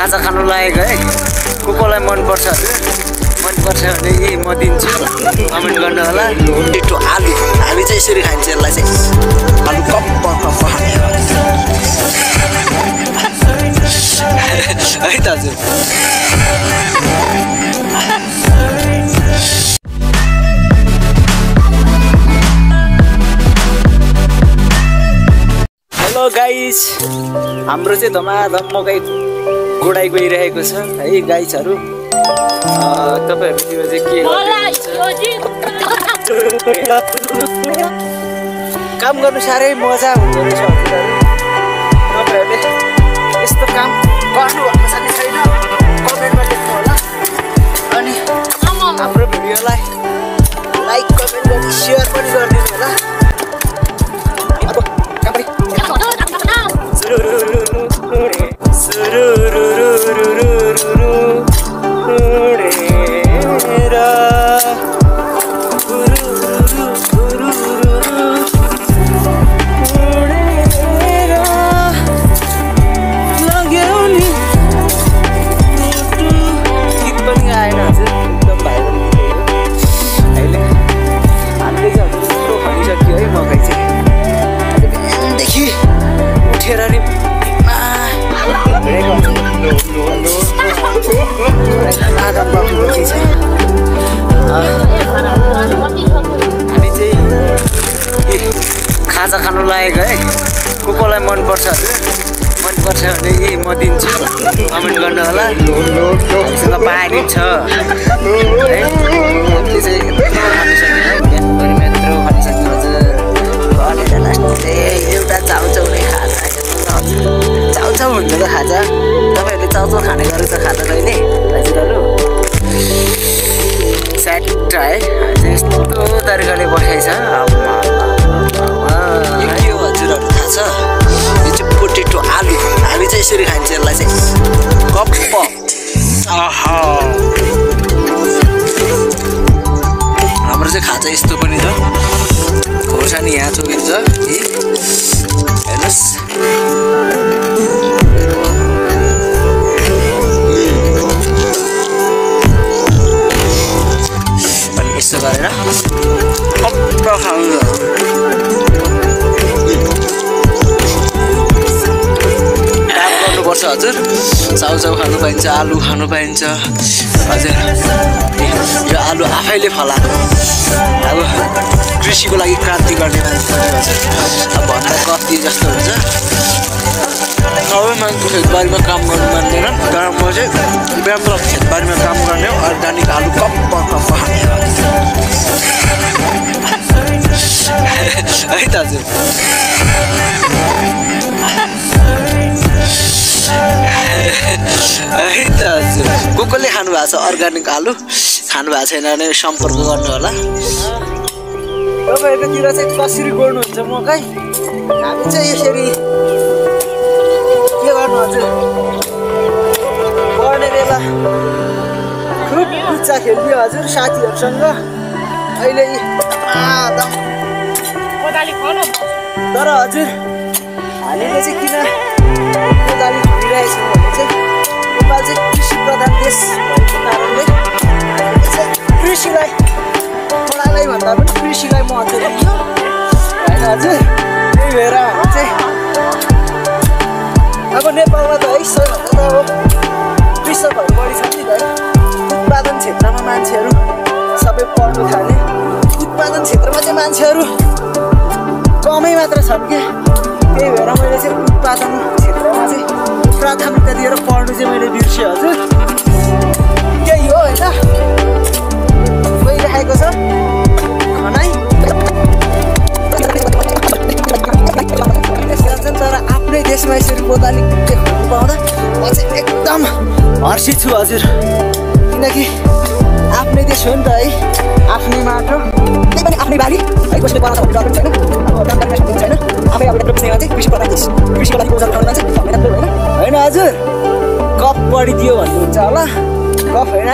खाजा खानु लागेको है। को कोलाई मनपर्छ। मनपर्छ भने यही म दिन्छु। कमेन्ट गर्नु होला। टिटो आलु हामी चाहिँ यसरी खान्छ यसलाई चाहिँ आलु कप्प है त हजुर। हेलो गाइस हाम्रो चाहिँ धमाधम मकै गोडाइ गइरहेको छ। है गाइसहरू तपाईँहरूतिर चाहिँ के काम गर्नु साह्रै मजा हुँदो रहेछ। तपाईँहरूले यस्तो काम Yeah. लागेको है। को कोलाई मनपर्छ। मनपर्छ भने यही म दिन्छु। कमेन्ट गर्नु होला। हामीसँग पानी छ। है? हामीले चाहिँ एउटा चाउचाउले खाजा चाउचाउ हुन्छ त खाजा तपाईँहरूले चाउचाउ खाने गरेको छ खाजा कहिले हजुरहरू स्याट है यस्तो तरिकाले बसेको छ छ। यो चाहिँ पोटेटो आलु। हामी चाहिँ यसरी खान्छ यसलाई चाहिँ। कप्प आहा हाम्रो चाहिँ खाजा यस्तो पनि छ। खोर्सानी यहाँ चोकिन्छ है हेर्नुहोस्। अनि यसो गरेर। कप्प खानु काम गर्नुपर्छ हजुर। चाउचाउ खानु पाइन्छ आलु खानु पाइन्छ। हजुर। यो आलु आफैले फलाएको। अब कृषिको लागि क्रान्ति गर्ने मान्छे अब भन्दा कति जस्तो हुन्छ। सबै मान्छे खेतबारीमा काम गर्नु मान्दैनन् तर म चाहिँ बेला खेतबारीमा काम गर्ने हो। अर्ग्यानिक आलु कप्प कप्प खाने है त हजुर। भएको छ अर्ग्यानिक आलु। खानु भएको छैन भने सम्पर्क गर्नु होला तपाईँहरूकोतिर चाहिँ कसरी गोड्नुहुन्छ मकै हामी चाहिँ यसरी के गर्नु हजुर पढ्ने बेला खुब बिच्चा खेलियो हजुर साथीहरूसँग। अहिले तर हजुर हामीले चाहिँ किन कोदाली खनिरहेछौँ भने चाहिँ नेपाल चाहिँ कृषि प्रधान देश भएको कारणले कृषिलाई खोलालाई भन्दा पनि कृषिलाई महत्त्व दियो होइन हजुर त्यही भएर चाहिँ अब नेपालमा त है सबैभन्दा त अब कृषकहरू बढी छ नि त है उत्पादन क्षेत्रमा मान्छेहरू सबै पढ्नु थाले उत्पादन क्षेत्रमा चाहिँ मान्छेहरू कमै मात्र छन् क्या त्यही भएर मैले चाहिँ उत्पादन क्षेत्रमा चाहिँ प्राथमिकता दिएर पढ्नु चाहिँ मैले बिर्सेँ हजुर। त्यही हो होइन? गइरहेको छ। खनाइ तर आफ्नै देशमा यसरी कोदाली देख्नु पाउँदा म चाहिँ एकदम हर्षित छु हजुर। किनकि आफ्नै देश हो नि त है। आफ्नै माटो। त्यही पनि आफ्नै बारी। है कसैले पनि छैन। अब छैन। आफै अब कृषि प्रधान देश कृषिको लागि हजुर कप बढी दियो भन्नुहुन्छ होला। कप होइन